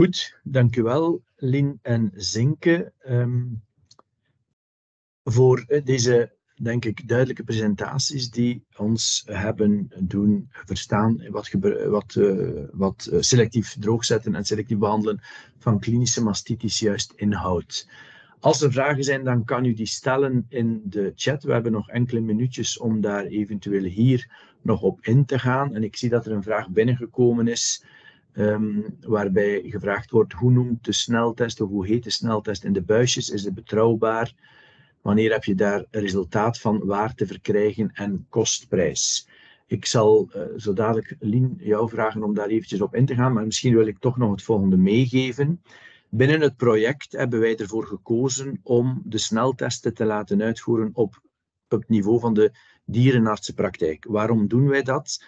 Goed, dank u wel, Lien en Zinke, um, voor deze, denk ik, duidelijke presentaties die ons hebben doen verstaan wat, wat, uh, wat selectief droogzetten en selectief behandelen van klinische mastitis juist inhoudt. Als er vragen zijn, dan kan u die stellen in de chat. We hebben nog enkele minuutjes om daar eventueel hier nog op in te gaan. En ik zie dat er een vraag binnengekomen is, um, waarbij gevraagd wordt, hoe noemt de sneltest of hoe heet de sneltest in de buisjes? Is het betrouwbaar? Wanneer heb je daar resultaat van waar te verkrijgen en kostprijs? Ik zal uh, zo dadelijk, Lien, jou vragen om daar eventjes op in te gaan, maar misschien wil ik toch nog het volgende meegeven. Binnen het project hebben wij ervoor gekozen om de sneltesten te laten uitvoeren op het niveau van de dierenartsenpraktijk. Waarom doen wij dat?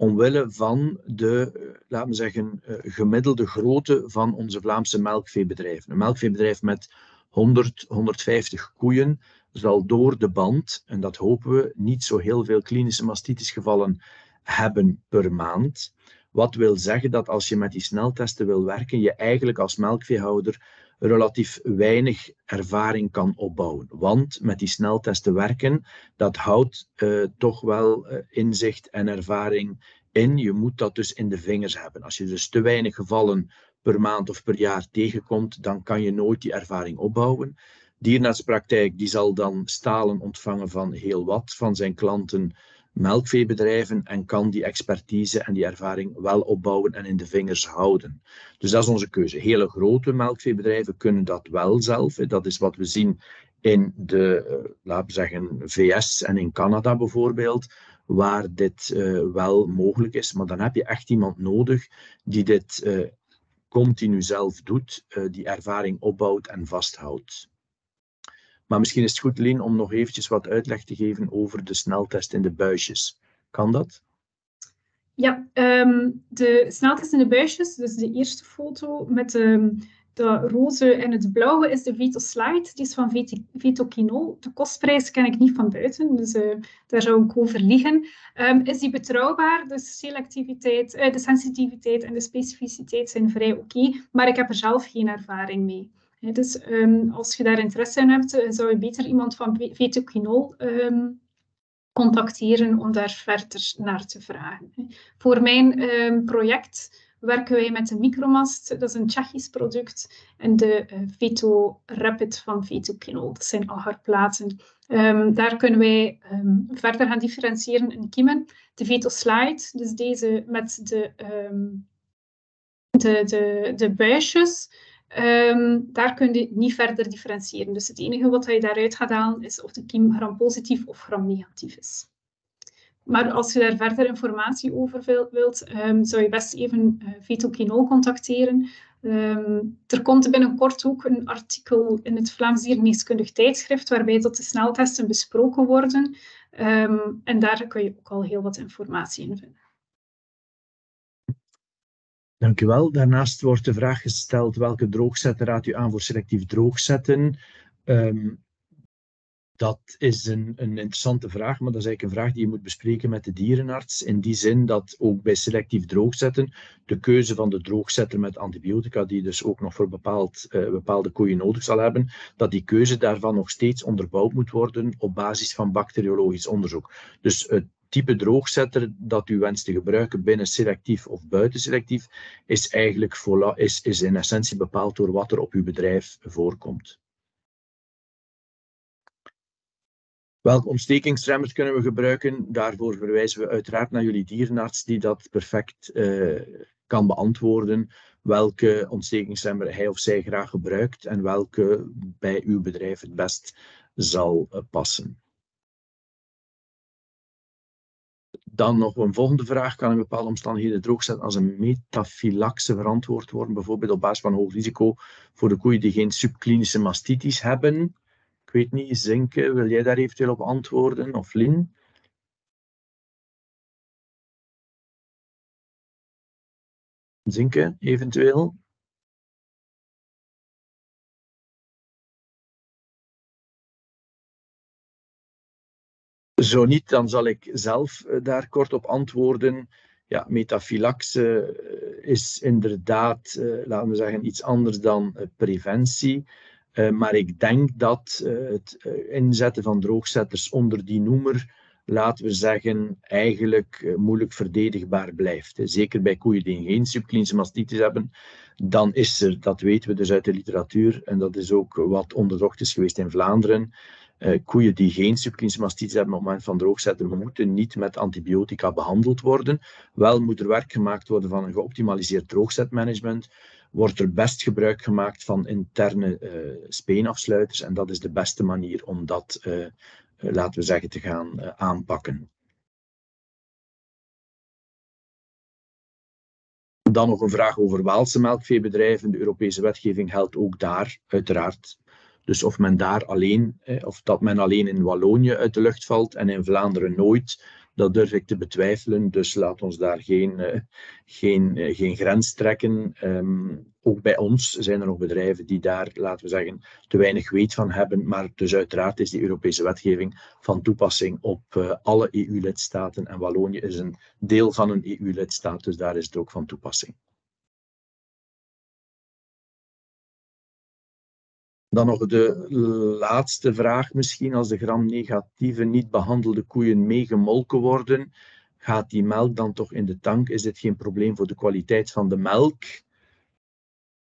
Omwille van de, eh, laten we zeggen, eh, gemiddelde grootte van onze Vlaamse melkveebedrijven. Een melkveebedrijf met 100, 150 koeien zal door de band, en dat hopen we, niet zo heel veel klinische mastitisgevallen hebben per maand. Wat wil zeggen dat als je met die sneltesten wil werken, je eigenlijk als melkveehouder relatief weinig ervaring kan opbouwen. Want met die sneltesten werken, dat houdt uh, toch wel uh, inzicht en ervaring in. Je moet dat dus in de vingers hebben. Als je dus te weinig gevallen per maand of per jaar tegenkomt, dan kan je nooit die ervaring opbouwen. Dierenartspraktijk die zal dan stalen ontvangen van heel wat van zijn klanten melkveebedrijven en kan die expertise en die ervaring wel opbouwen en in de vingers houden. Dus dat is onze keuze. Hele grote melkveebedrijven kunnen dat wel zelf. Dat is wat we zien in de, eh, laten we zeggen, VS en in Canada bijvoorbeeld, waar dit uh, wel mogelijk is. Maar dan heb je echt iemand nodig die dit uh, continu zelf doet, die ervaring opbouwt en vasthoudt. Maar misschien is het goed, Lien, om nog eventjes wat uitleg te geven over de sneltest in de buisjes. Kan dat? Ja, um, de sneltest in de buisjes, dus de eerste foto met de, de roze en het blauwe, is de Vetoslide. Die is van Vetoquinol. De kostprijs ken ik niet van buiten, dus uh, daar zou ik over liegen. Um, is die betrouwbaar? De selectiviteit, uh, de sensitiviteit en de specificiteit zijn vrij oké, maar ik heb er zelf geen ervaring mee dus um, als je daar interesse in hebt, eh, zou je beter iemand van Vetoquinol um, contacteren om daar verder naar te vragen. Voor mijn um, project werken wij met de Micromast, dat is een Tsjechisch product, en de uh, Veto Rapid van Vetoquinol, dat zijn agarplaten. Um, daar kunnen wij verder gaan differentiëren in kiemen. De Veto Slide, dus deze met de, de, de, de buisjes, Um, daar kun je niet verder differentiëren. Dus het enige wat je daaruit gaat halen is of de kiem gram-positief of gram-negatief is. Maar als je daar verder informatie over wilt, um, zou je best even uh, Vetoquinol contacteren. Um, er komt binnenkort ook een artikel in het Vlaams Diergeneeskundig Tijdschrift waarbij dat de sneltesten besproken worden. en daar kun je ook al heel wat informatie in vinden. Dank u wel. Daarnaast wordt de vraag gesteld welke droogzetten raadt u aan voor selectief droogzetten. Um, dat is een, een, interessante vraag, maar dat is eigenlijk een vraag die je moet bespreken met de dierenarts. In die zin dat ook bij selectief droogzetten de keuze van de droogzetter met antibiotica, die dus ook nog voor bepaald, uh, bepaalde koeien nodig zal hebben, dat die keuze daarvan nog steeds onderbouwd moet worden op basis van bacteriologisch onderzoek. Dus het type droogzetter dat u wenst te gebruiken binnen selectief of buiten selectief, is eigenlijk is, is in essentie bepaald door wat er op uw bedrijf voorkomt. Welke ontstekingsremmers kunnen we gebruiken? Daarvoor verwijzen we uiteraard naar jullie dierenarts die dat perfect uh, kan beantwoorden. Welke ontstekingsremmer hij of zij graag gebruikt en welke bij uw bedrijf het best zal uh, passen. Dan nog een volgende vraag. Kan in bepaalde omstandigheden droogzetten als een metafylaxe verantwoord worden? Bijvoorbeeld op basis van hoog risico voor de koeien die geen subklinische mastitis hebben. Ik weet niet, Zinke, wil jij daar eventueel op antwoorden? Of Lin? Zinke, eventueel? Zo niet, dan zal ik zelf eh, daar kort op antwoorden. ja, metafylaxe is inderdaad, laten we zeggen, iets anders dan preventie. maar ik denk dat het inzetten van droogzetters onder die noemer laten we zeggen, eigenlijk moeilijk verdedigbaar blijft. Zeker bij koeien die geen subklinische mastitis hebben, dan is er, dat weten we dus uit de literatuur, en dat is ook wat onderzocht is geweest in Vlaanderen, uh, koeien die geen subklinische mastitis hebben op het moment van droogzetten, moeten niet met antibiotica behandeld worden. Wel moet er werk gemaakt worden van een geoptimaliseerd droogzetmanagement. Wordt er best gebruik gemaakt van interne uh, speenafsluiters en dat is de beste manier om dat, uh, laten we zeggen, te gaan aanpakken. Dan nog een vraag over Waalse melkveebedrijven. De Europese wetgeving geldt ook daar, uiteraard. Dus of men daar alleen, of dat men alleen in Wallonië uit de lucht valt en in Vlaanderen nooit, dat durf ik te betwijfelen. Dus laat ons daar geen, uh, geen, uh, geen grens trekken. Um, ook bij ons zijn er nog bedrijven die daar, laten we zeggen, te weinig weet van hebben. Maar dus uiteraard is die Europese wetgeving van toepassing op uh, alle EU-lidstaten. En Wallonië is een deel van een EU-lidstaat, dus daar is het ook van toepassing. Dan nog de laatste vraag misschien. Als de gram-negatieve niet behandelde koeien meegemolken worden, gaat die melk dan toch in de tank? Is dit geen probleem voor de kwaliteit van de melk?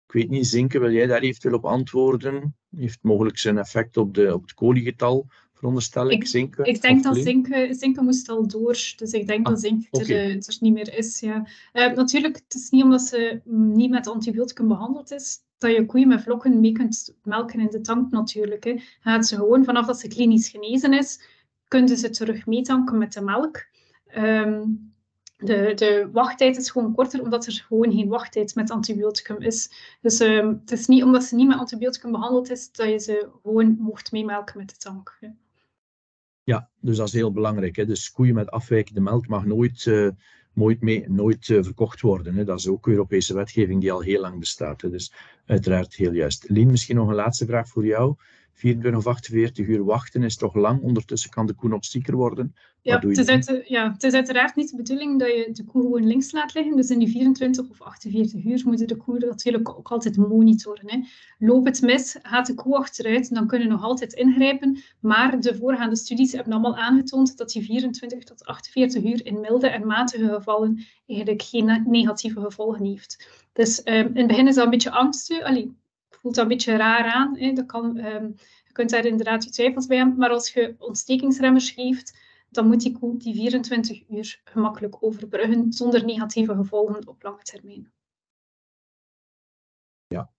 Ik weet niet, Zinke, wil jij daar eventueel op antwoorden? Heeft mogelijk zijn effect op, de, op het koliegetal, veronderstel ik? Zinke, ik denk dat zinke, zinke moest al door, dus ik denk ah, dat zinke er, eh, er, niet meer is. Ja. Uh, natuurlijk, het is niet omdat ze niet met antibioticum behandeld is, dat je koeien met vlokken mee kunt melken in de tank natuurlijk. Hè. Gaat ze gewoon, vanaf dat ze klinisch genezen is, kunnen ze terug meetanken met de melk. Um, de, de wachttijd is gewoon korter, omdat er gewoon geen wachttijd met antibioticum is. Dus um, het is niet omdat ze niet met antibioticum behandeld is, dat je ze gewoon mocht meemelken met de tank. Hè. Ja, dus dat is heel belangrijk. Hè. Dus koeien met afwijkende melk mag nooit... Uh, nooit, mee, nooit uh, verkocht worden. Hè. Dat is ook Europese wetgeving die al heel lang bestaat. Hè. Dus uiteraard heel juist. Lien, misschien nog een laatste vraag voor jou. 24 of 48 uur wachten is toch lang. Ondertussen kan de koe nog zieker worden. Ja het, is uit, ja, het is uiteraard niet de bedoeling dat je de koe gewoon links laat liggen. Dus in die 24 of 48 uur moet je de koe natuurlijk ook altijd monitoren. Hè. Loop het mis, gaat de koe achteruit, dan kunnen we nog altijd ingrijpen. Maar de voorgaande studies hebben allemaal aangetoond dat die 24 tot 48 uur in milde en matige gevallen eigenlijk geen negatieve gevolgen heeft. Dus um, in het begin is dat een beetje angst. Allee, voelt dat een beetje raar aan. Hè. Dat kan, um, je kunt daar inderdaad je twijfels bij hebben. Maar als je ontstekingsremmers geeft, dan moet die koe die 24 uur gemakkelijk overbruggen zonder negatieve gevolgen op lange termijn. Ja.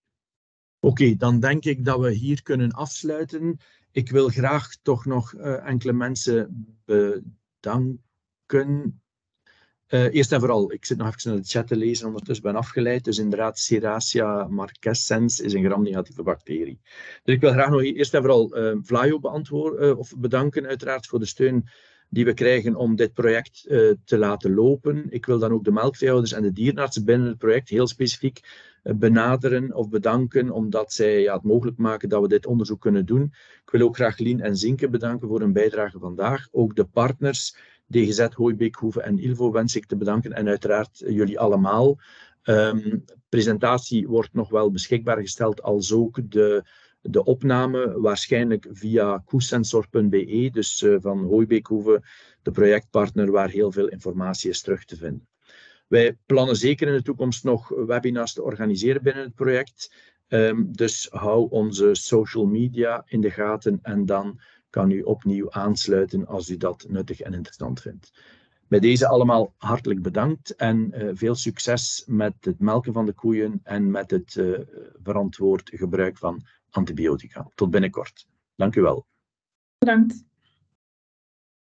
Oké, dan denk ik dat we hier kunnen afsluiten. Ik wil graag toch nog uh, enkele mensen bedanken uh, eerst en vooral, ik zit nog even naar de chat te lezen, ondertussen ben afgeleid. Dus inderdaad, Serratia marquescens is een gram-negatieve bacterie. Dus ik wil graag nog eerst en vooral uh, Vlaio beantwoorden, uh, of bedanken uiteraard voor de steun die we krijgen om dit project te laten lopen. Ik wil dan ook de melkveehouders en de dierenartsen binnen het project heel specifiek benaderen of bedanken, omdat zij ja, het mogelijk maken dat we dit onderzoek kunnen doen. Ik wil ook graag Lien en Zinke bedanken voor hun bijdrage vandaag. Ook de partners DGZ, Hooibeekhoeve en Ilvo wens ik te bedanken en uiteraard jullie allemaal. Um, presentatie wordt nog wel beschikbaar gesteld, als ook de, de opname, waarschijnlijk via koesensor.be, dus uh, van Hooibeekhoeve, de projectpartner waar heel veel informatie is terug te vinden. Wij plannen zeker in de toekomst nog webinars te organiseren binnen het project. Um, dus hou onze social media in de gaten en dan kan u opnieuw aansluiten als u dat nuttig en interessant vindt. Bij deze allemaal hartelijk bedankt en uh, veel succes met het melken van de koeien en met het uh, verantwoord gebruik van antibiotica. Tot binnenkort. Dank u wel. Bedankt.